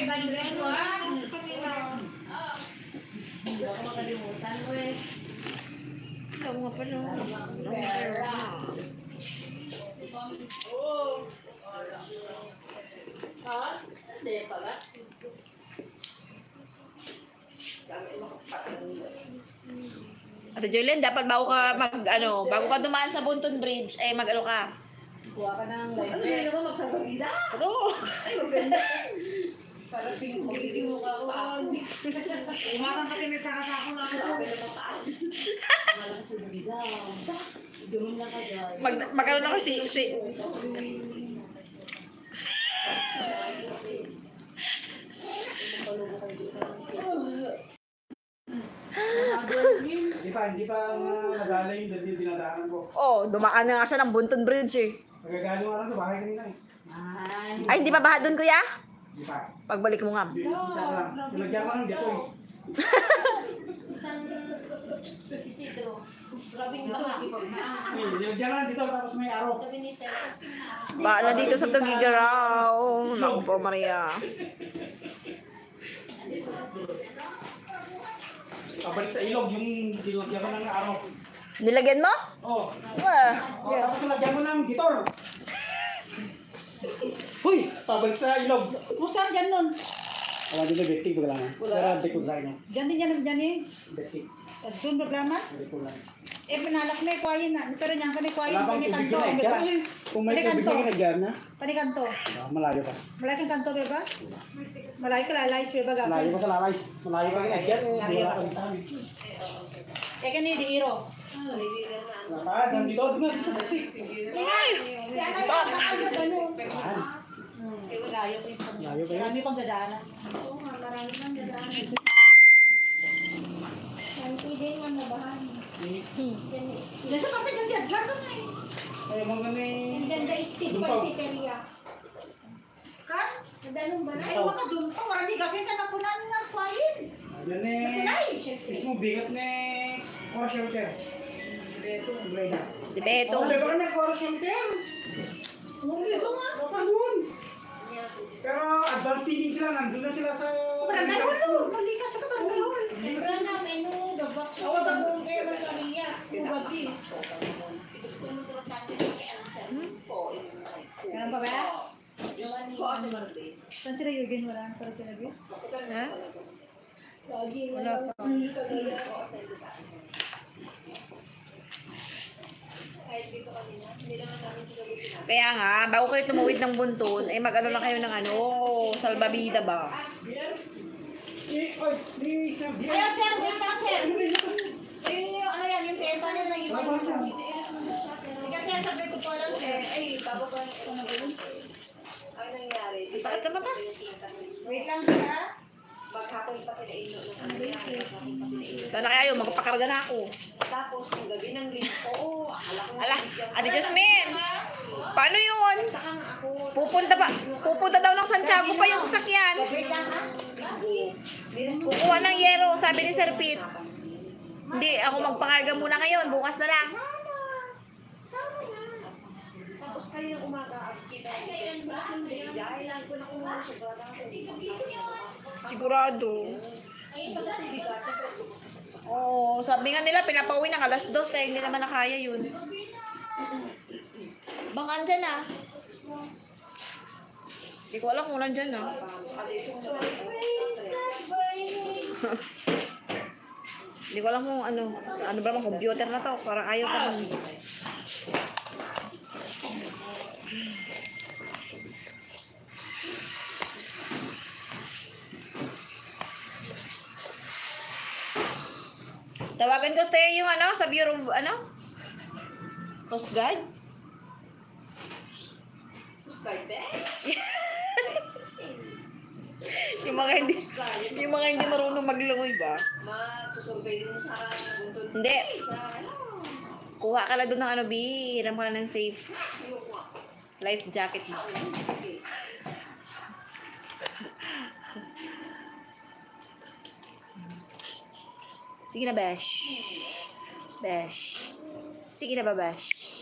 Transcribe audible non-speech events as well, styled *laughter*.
500 ko ah. Sa kanila. Hindi ako makalimutan ko eh. Oo nga pala. Ha? Hindi pala. Ate Jolene, dapat bago ka mag, ano, bago ka dumaan sa Bunton Bridge, eh, mag, ano ka? Kuha ka ng life vest. Ano yung magsasabida? Ano? Ay, maganda. Parang magiging mukha ko ako. Umakan *laughs* ka din sa kasako na ako. Na mataas. Malang sa bida. Duman lang ka dyan. Mag, magkaroon ako si, si, Hindi pa, hindi pa nagaling yung dati dinadaanan ko. oh, dumaan na nga siya ng Bunton Bridge eh. Nagagaling nga lang sa bahay kanina eh. Ay. Hindi ba baha doon, kuya? Pagbalik mo nga. Dito eh. Isidro. Grabing baka. Lang dito tapos may araw. Na dito sa Tugigaraw. Naku po, Maria. Pabalik sa ilog yung nilagyan ko ng araw. Nilagyan mo? Oh. Wah. oh tapos nilagyan ko ng gitor. Huy! Pabalik sa ilog. Kung saan dyan nun? Wala din na bektik ko lang. Pero hindi ko lang. Dyan din yan, dyan eh. Bektik. At doon problema? Hindi ko lang. Eh, pinalak na eh, kwayin na. Pero niyan ka na kwayin, Wala pang kani tubig kanto, na di ba? eh. Kung may Kani tubig kanto. na ginagyan na, Kani kanto. ah, malayo pa. Malaking kanto, di ba? Malayo ka lalay, di ba? Malayo pa sa lalay. Malayo pa ginagyan eh. Hindi wala pang tabi. Eh, kani di iro. Wala pa, nandito. Dito na, dito sa bektik. Kaya na yan, nakagad ano. Ah, Eh, malayo pa yung Malayo pa yun. Marami pang dadaanan. oo nga, marami nang dadaan. Ay, pwede nga nabahan. Yan yung Steve. Diyan sa kapit, dyan. Na eh. Ay, mga ganun And then the Steve Dumpaw. pa si Peria. Ka? Nadanong ba na? Ay, waka doon pa. Marami gawin ka na po namin nga kwayin. Yan eh. Mismo bigat na core shelter. Umbrella. Di Beto. Oh, diba na core shelter? Ito nga. Advanced thinking sila, nandun na sila sa... Barangay Hall. Mali ka sa barangay hall. Wala na, menu, dabak. Awa ba kung kaya mas Maria? Ugabi. Ganun pa ba? Saan sila Jurgen? Wala na para sila Jurgen? Ha? Wala pa. Kaya nga, bago kayo tumuwid ng Bunton, eh mag-ano lang kayo ng ano, salbabida ba? Ayaw, sir! Wait lang, sir! Ano yan? Yung Sakit ba? Wait lang, sir, ha? maghapon pa kinaino ng Sana kaya yun, magpakarga na ako. Tapos, yung gabi ng linggo, oo, Ala, Ate Jasmine, paano yun? Pupunta pa, pupunta daw ng Santiago pa yung sasakyan. Kukuha ng yero, sabi ni Sir Pete. Hindi, ako magpakarga muna ngayon, bukas na lang. Tapos kayo umaga, kita ko na kumuha sa brada ko. Sigurado. Oo, sabi nga nila, pinapauwi ng alas dos, kaya hindi naman nakaya yun. Bang andyan ah. Hindi ko alam kung nandyan ah. *laughs* Hindi ko alam kung ano, ano ba naman computer na to, parang ayaw pa Tawagan ko sa'yo yung ano, sa Bureau of, ano? Coast Guard? Start back. *laughs* yung mga hindi, yung mga hindi marunong maglangoy ba? Magsusurvey din sa buntun. Hindi. Ano? Kuha ka lang doon ng ano, B. Hiram ka lang ng safe life jacket mo. Sige na, Besh. Besh. Sige na ba, Besh?